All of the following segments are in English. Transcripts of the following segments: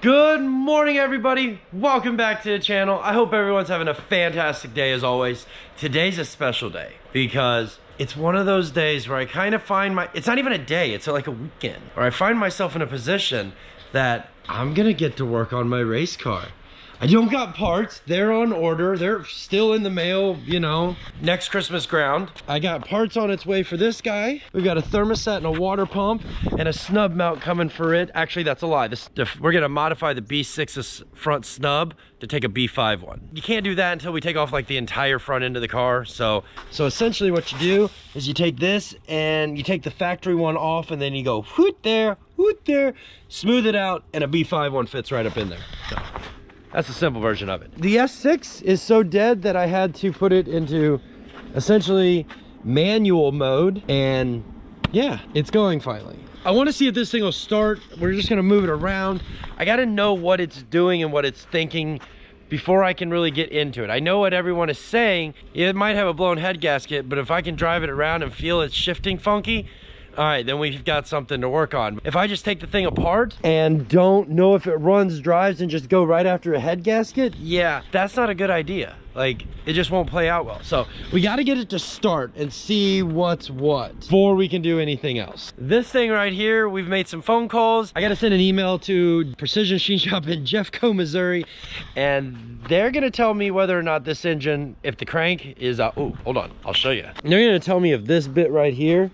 Good morning, everybody. Welcome back to the channel. I hope everyone's having a fantastic day as always. Today's a special day because it's one of those days where I kind of find my, it's not even a day, it's like a weekend, where I find myself in a position that I'm gonna get to work on my race car. I don't got parts. They're on order. They're still in the mail, you know. Next Christmas ground. I got parts on its way for this guy. We've got a thermostat and a water pump and a snub mount coming for it. Actually, that's a lie. This, we're gonna modify the B6's front snub to take a B5 one. You can't do that until we take off like the entire front end of the car. So, so essentially what you do is you take this and you take the factory one off and then you go hoot there, hoot there, smooth it out and a B5 one fits right up in there. So. That's a simple version of it. The S6 is so dead that I had to put it into essentially manual mode and yeah, it's going finally. I want to see if this thing will start. We're just going to move it around. I got to know what it's doing and what it's thinking before I can really get into it. I know what everyone is saying. It might have a blown head gasket, but if I can drive it around and feel it shifting funky, all right, then we've got something to work on. If I just take the thing apart and don't know if it runs, drives, and just go right after a head gasket, yeah, that's not a good idea. Like, it just won't play out well. So we got to get it to start and see what's what before we can do anything else. This thing right here, we've made some phone calls. I got to send an email to Precision Machine Shop in Jeffco, Missouri, and they're going to tell me whether or not this engine, if the crank is, uh, oh, hold on, I'll show you. They're going to tell me if this bit right here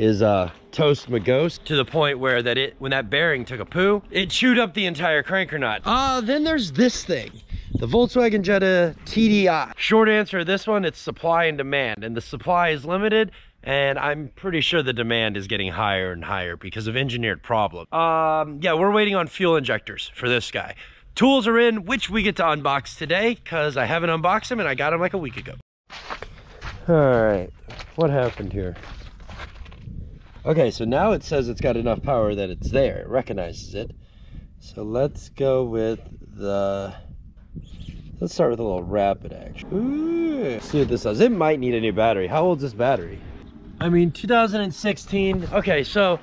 is uh, toast ghost to the point where that it when that bearing took a poo, it chewed up the entire crank or not. Uh, then there's this thing. The Volkswagen Jetta TDI. Short answer this one, it's supply and demand. And the supply is limited and I'm pretty sure the demand is getting higher and higher because of engineered problem. Um, yeah, we're waiting on fuel injectors for this guy. Tools are in, which we get to unbox today because I haven't unboxed them and I got them like a week ago. All right, what happened here? Okay, so now it says it's got enough power that it's there. It recognizes it. So let's go with the... Let's start with a little rapid action. Ooh, see what this does. It might need a new battery. How old is this battery? I mean, 2016. Okay, so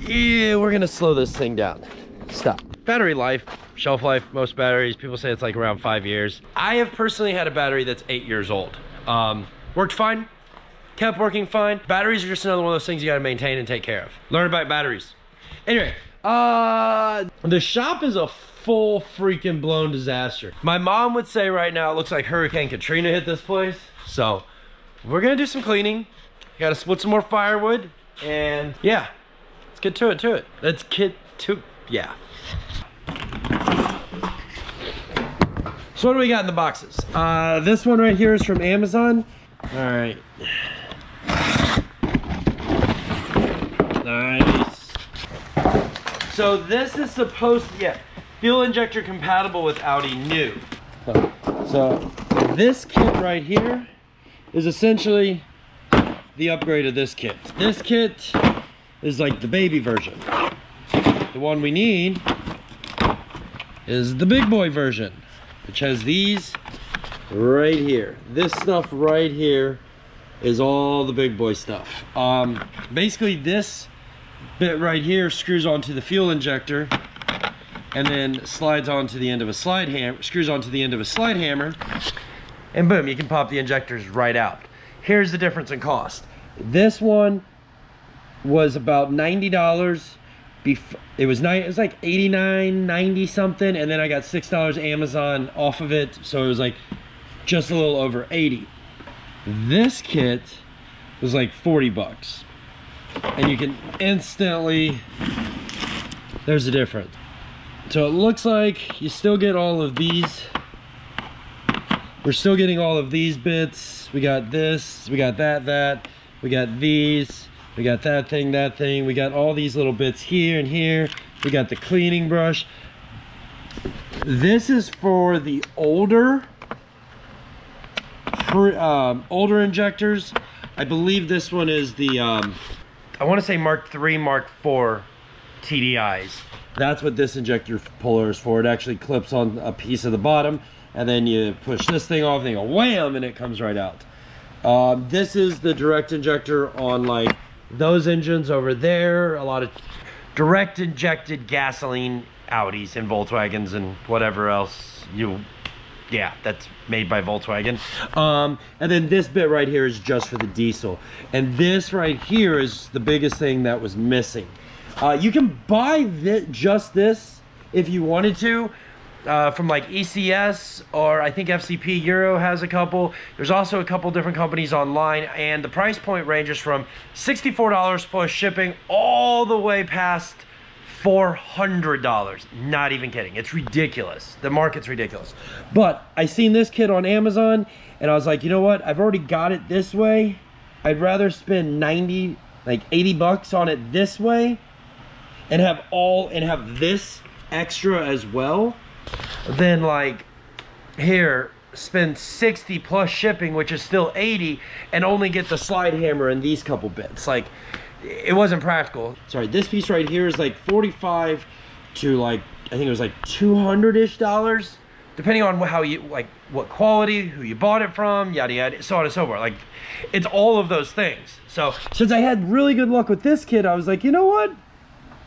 yeah, we're gonna slow this thing down. Stop. Battery life, shelf life, most batteries, people say it's like around five years. I have personally had a battery that's eight years old. Um, worked fine, kept working fine. Batteries are just another one of those things you gotta maintain and take care of. Learn about batteries. Anyway, uh, the shop is a full freaking blown disaster. My mom would say right now, it looks like Hurricane Katrina hit this place. So we're gonna do some cleaning. Gotta split some more firewood and yeah, let's get to it, to it. Let's get to, yeah. So what do we got in the boxes? Uh, this one right here is from Amazon. All right. Nice. So this is supposed to, yeah, fuel injector compatible with Audi new. So this kit right here is essentially the upgrade of this kit. This kit is like the baby version. The one we need is the big boy version, which has these right here. This stuff right here is all the big boy stuff. Um, basically this bit right here screws onto the fuel injector and then slides onto the end of a slide hammer, screws onto the end of a slide hammer, and boom, you can pop the injectors right out. Here's the difference in cost. This one was about $90. It was it was like 89, 90 something, and then I got $6 Amazon off of it, so it was like just a little over 80. This kit was like 40 bucks and you can instantly there's a difference. So it looks like you still get all of these. We're still getting all of these bits. We got this we got that that we got these we got that thing that thing. We got all these little bits here and here. We got the cleaning brush. This is for the older um, older injectors. I believe this one is the um, I want to say Mark 3, Mark 4 TDIs. That's what this injector puller is for. It actually clips on a piece of the bottom and then you push this thing off and you go wham and it comes right out. Um, this is the direct injector on like those engines over there. A lot of direct injected gasoline Audis and Volkswagens and whatever else you yeah, that's made by Volkswagen. Um, and then this bit right here is just for the diesel. And this right here is the biggest thing that was missing. Uh, you can buy just this if you wanted to. Uh, from like ECS or I think FCP Euro has a couple. There's also a couple different companies online and the price point ranges from $64 plus shipping all the way past $400. Not even kidding. It's ridiculous. The market's ridiculous. But I seen this kit on Amazon and I was like, you know what? I've already got it this way. I'd rather spend 90, like 80 bucks on it this way and have all, and have this extra as well than like here spend 60 plus shipping which is still 80 and only get the slide hammer and these couple bits like it wasn't practical. Sorry, this piece right here is like 45 to like, I think it was like 200-ish dollars, depending on how you, like what quality, who you bought it from, yada yada, so on and so forth. Like, it's all of those things. So, since I had really good luck with this kit, I was like, you know what?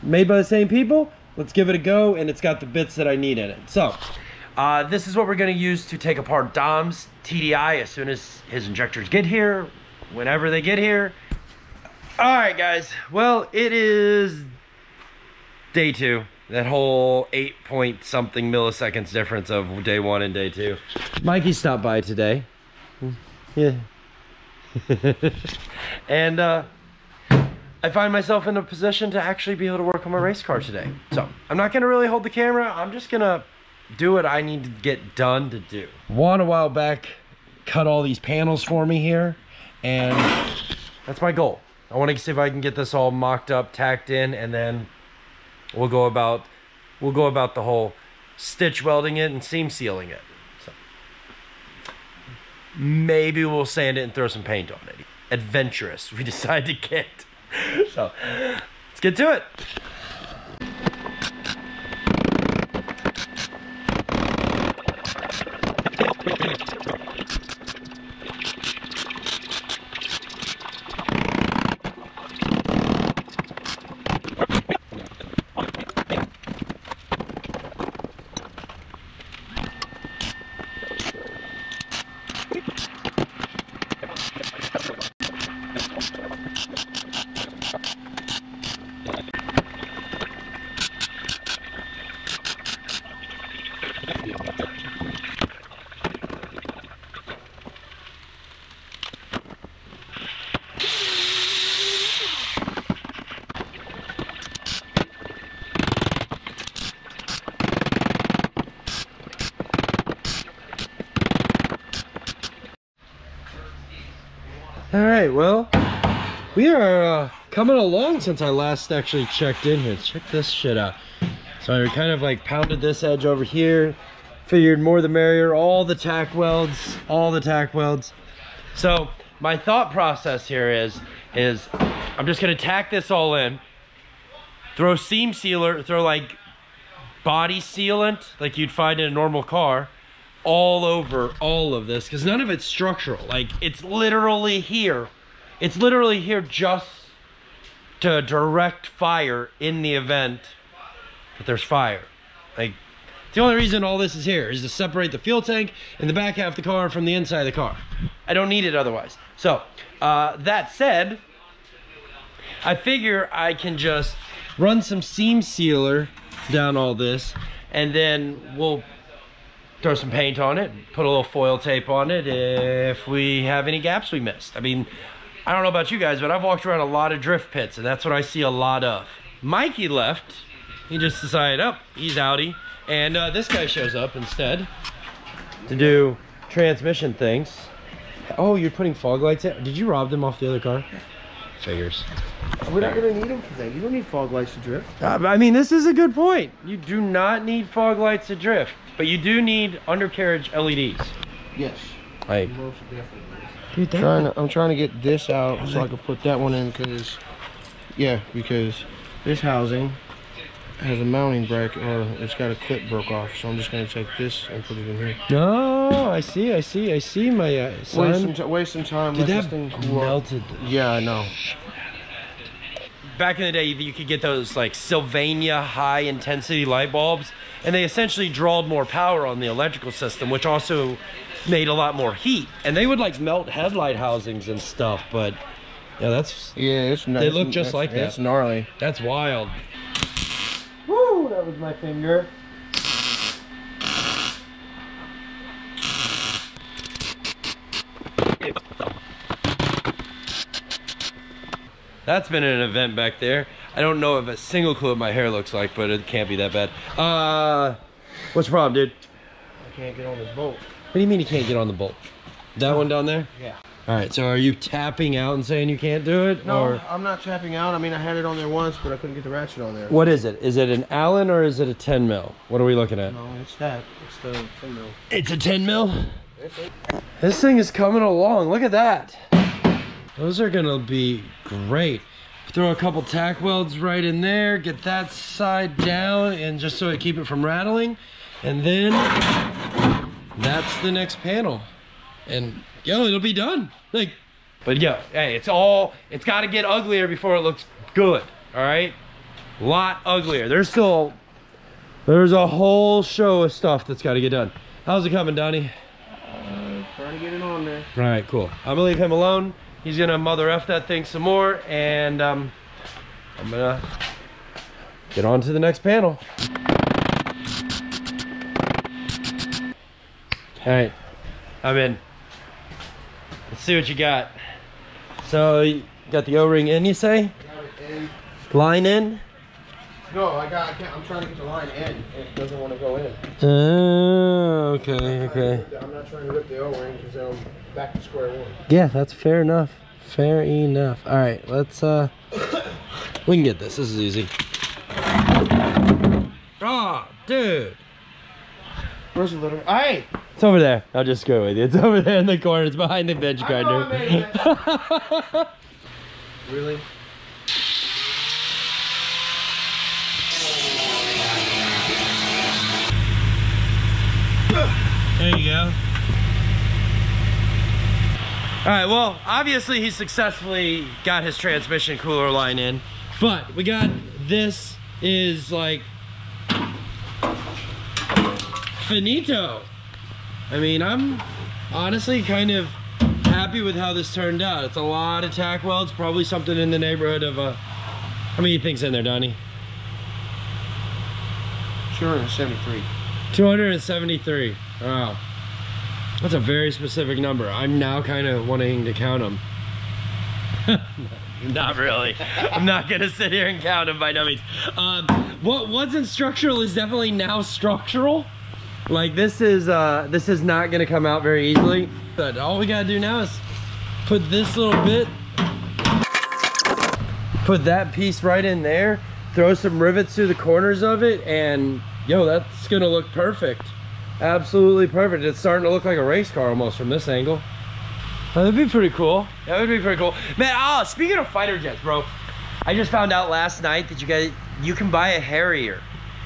Made by the same people, let's give it a go, and it's got the bits that I need in it. So, uh, this is what we're gonna use to take apart Dom's TDI as soon as his injectors get here, whenever they get here. All right, guys. Well, it is day two. That whole eight point something milliseconds difference of day one and day two. Mikey stopped by today. Yeah. and uh, I find myself in a position to actually be able to work on my race car today. So I'm not gonna really hold the camera. I'm just gonna do what I need to get done to do. Juan a while back cut all these panels for me here and that's my goal. I want to see if I can get this all mocked up, tacked in, and then we'll go about we'll go about the whole stitch welding it and seam sealing it. So maybe we'll sand it and throw some paint on it. Adventurous, we decide to get. So let's get to it. All right, well, we are uh, coming along since I last actually checked in here. Check this shit out. So I kind of like pounded this edge over here. Figured more the merrier, all the tack welds, all the tack welds. So my thought process here is, is I'm just gonna tack this all in, throw seam sealer, throw like body sealant like you'd find in a normal car, all over all of this because none of it's structural. Like it's literally here. It's literally here just to direct fire in the event that there's fire. Like the only reason all this is here is to separate the fuel tank and the back half of the car from the inside of the car. I don't need it otherwise. So uh, that said, I figure I can just run some seam sealer down all this and then we'll throw some paint on it, put a little foil tape on it if we have any gaps we missed. I mean, I don't know about you guys, but I've walked around a lot of drift pits and that's what I see a lot of. Mikey left. He just decided, oh, he's outie. And uh, this guy shows up instead to do transmission things. Oh, you're putting fog lights in? Did you rob them off the other car? Figures. We're not gonna need them for that. You don't need fog lights to drift. Uh, I mean, this is a good point. You do not need fog lights to drift, but you do need undercarriage LEDs. Yes. Like, dude, Trying to, I'm trying to get this out so I can put that one in because, yeah, because this housing has a mounting bracket or it's got a clip broke off. So I'm just gonna take this and put it in here. no, I see, I see, I see, my uh, Waste some, son. t- waste some time. Dude, let this that thing cool melted. Yeah, I know. Back in the day, you could get those like Sylvania high intensity light bulbs, and they essentially drawed more power on the electrical system, which also made a lot more heat. And they would like melt headlight housings and stuff, but yeah, that's Yeah, it's They look just like that. It's gnarly. that's wild. Woo, that was my finger. That's been an event back there. I don't know if a single clue what my hair looks like, but it can't be that bad. Uh, what's the problem, dude? I can't get on this boat. What do you mean you can't get on the bolt? That one down there? Yeah. All right, so are you tapping out and saying you can't do it? No, Or I'm not tapping out. I mean, I had it on there once, but I couldn't get the ratchet on there. what is it? Is it an Allen or is it a 10 mil? What are we looking at? No, it's that. It's the 10 mil. It's a 10 mil? This thing is coming along. Look at that. Those are gonna be great. Throw a couple tack welds right in there, get that side down, and just so I keep it from rattling. And then that's the next panel. And yo, it'll be done. Like, but yeah, hey, it's all, it's gotta get uglier before it looks good. All right? Lot uglier. There's still, there's a whole show of stuff that's gotta get done. How's it coming, Donnie? Uh, trying to get it on there. All right, cool. I'm gonna leave him alone. He's gonna mother F that thing some more, and um, I'm gonna get on to the next panel. All right, I'm in. Let's see what you got. So, you got the O-ring in, you say? Line in? No, I got. I can't, I'm trying to get the line in. and It doesn't want to go in. Oh, okay, okay. I'm not trying to rip the O-ring because then I'm back to square one. Yeah, that's fair enough. Fair enough. All right, let's, uh, we can get this. This is easy. Oh, dude. Where's the litter? Hey! It's over there. I'll just go with you. It's over there in the corner. It's behind the bench I know I made grinder. Really? There you go. All right, well, obviously he successfully got his transmission cooler line in, but we got this is like finito. I mean, I'm honestly kind of happy with how this turned out. It's a lot of tack welds, probably something in the neighborhood of a, how many things in there, Donnie? 273. 273. Wow. That's a very specific number. I'm now kind of wanting to count them. not really. I'm not gonna sit here and count them by no means. Um, what wasn't structural is definitely now structural. Like this is uh, this is not gonna come out very easily. But all we gotta do now is put this little bit, put that piece right in there, throw some rivets through the corners of it, and yo, that's gonna look perfect. Absolutely perfect. It's starting to look like a race car almost from this angle. That'd be pretty cool. That would be pretty cool. Man, oh, speaking of fighter jets, bro. I just found out last night that you guys, you can buy a Harrier.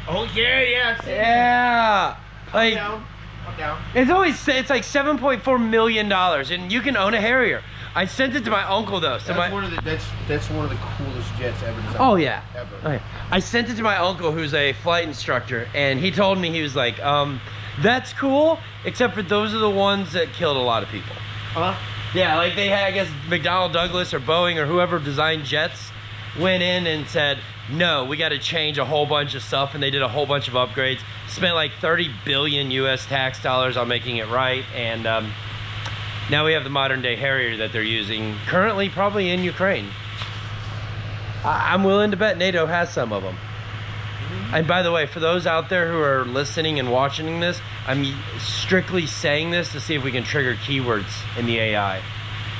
Oh, yeah, yeah. see? Yeah. Like, down. Down. it's always, it's like $7.4 million and you can own a Harrier. I sent it to my uncle though. So That's my, one of the that's that's one of the coolest jets ever designed. Oh yeah. Ever. Okay. I sent it to my uncle who's a flight instructor and he told me he was like, um, that's cool, except for those are the ones that killed a lot of people. Huh? Yeah, like they had, I guess McDonnell Douglas or Boeing or whoever designed jets went in and said, no, we got to change a whole bunch of stuff. And they did a whole bunch of upgrades, spent like 30 billion US tax dollars on making it right. And um, now we have the modern day Harrier that they're using currently probably in Ukraine. I- I'm willing to bet NATO has some of them. And by the way, for those out there who are listening and watching this, I'm strictly saying this to see if we can trigger keywords in the AI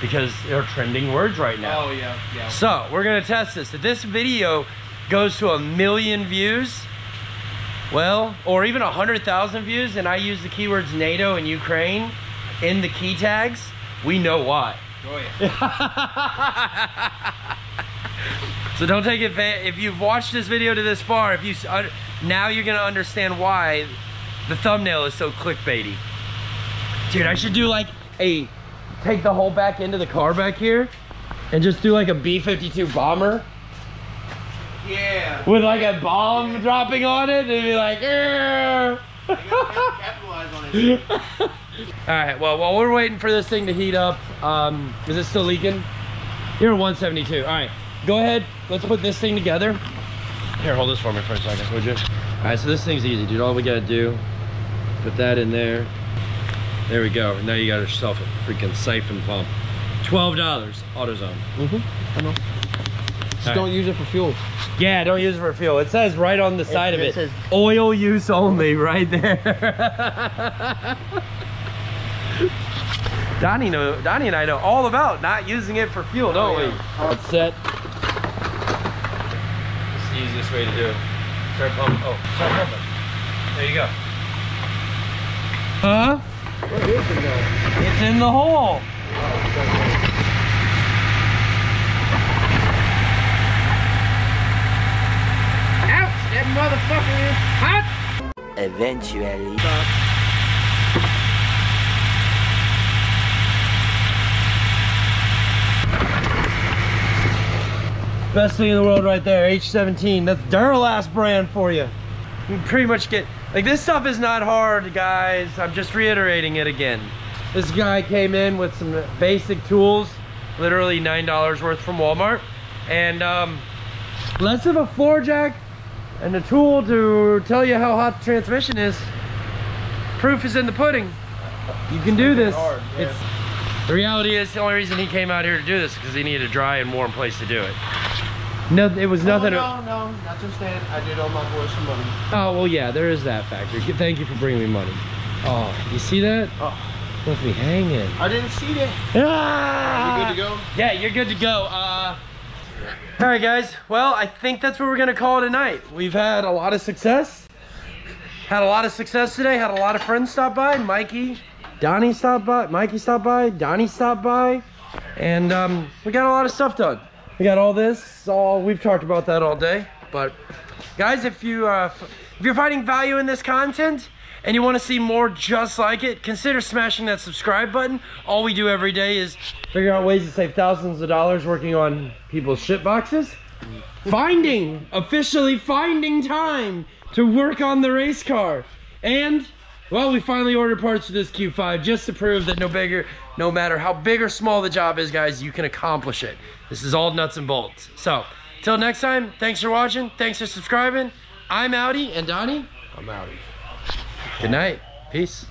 because they're trending words right now. Oh yeah, yeah. So we're gonna test this. If this video goes to a million views, well, or even a hundred thousand views, and I use the keywords NATO and Ukraine in the key tags, we know why. Oh yeah. So don't take advantage. If you've watched this video to this far, if you now you're gonna understand why the thumbnail is so clickbaity. Dude, I should do like a take the whole back end of the car back here and just do like a B-52 bomber Yeah. with like a bomb dropping on it, and be like, "Arr." Capitalize on it. All right. Well, while we're waiting for this thing to heat up, um, is it still leaking? You're 172. All right. Go ahead. Let's put this thing together. Here, hold this for me for a second, would you? All right. So this thing's easy, dude. All we gotta do, put that in there. There we go. Now you got yourself a freaking siphon pump. Twelve dollars, AutoZone. Mm-hmm. I know. Just All don't right. use it for fuel. Yeah, don't use it for fuel. It says right on the side of it it, says- oil use only, right there. Donnie know, Donnie and I know all about not using it for fuel, don't Oh, we? yeah. It's set. It's the easiest way to do it. Start pumping. Oh, start pumping. There you go. Huh? What is it now? It's in the hole. Ouch! That motherfucker is hot! Eventually. Best thing in the world right there, H17. That's Duralast brand for you. You can pretty much get, like this stuff is not hard, guys. I'm just reiterating it again. This guy came in with some basic tools, literally $9 worth from Walmart. And um, less of a floor jack and a tool to tell you how hot the transmission is. Proof is in the pudding. You can do this. hard, yeah. It's, the reality is the only reason he came out here to do this is because he needed a dry and warm place to do it. No, it was nothing. No, no, no, not just that. I did owe my boys some money. Oh, well, yeah, there is that factor. Thank you for bringing me money. Oh, you see that? Oh, Left me hanging. I didn't see that. Ah! You good to go? Yeah, you're good to go. Uh, all right, guys. Well, I think that's what we're gonna call it tonight. We've had a lot of success. Had a lot of success today. Had a lot of friends stop by. Mikey, Donnie stopped by. Mikey stopped by. Donnie stopped by, and um, we got a lot of stuff done. We got all this. All we've talked about that all day. But guys, if you uh, if you're finding value in this content and you want to see more just like it, consider smashing that subscribe button. All we do every day is figure out ways to save thousands of dollars working on people's shit boxes. Finding, officially finding time to work on the race car. And, well, we finally ordered parts for this Q5 just to prove that no bigger, no matter how big or small the job is, guys, you can accomplish it. This is all nuts and bolts. So, till next time, thanks for watching. Thanks for subscribing. I'm Audi and Donnie. I'm out. Good night. Peace.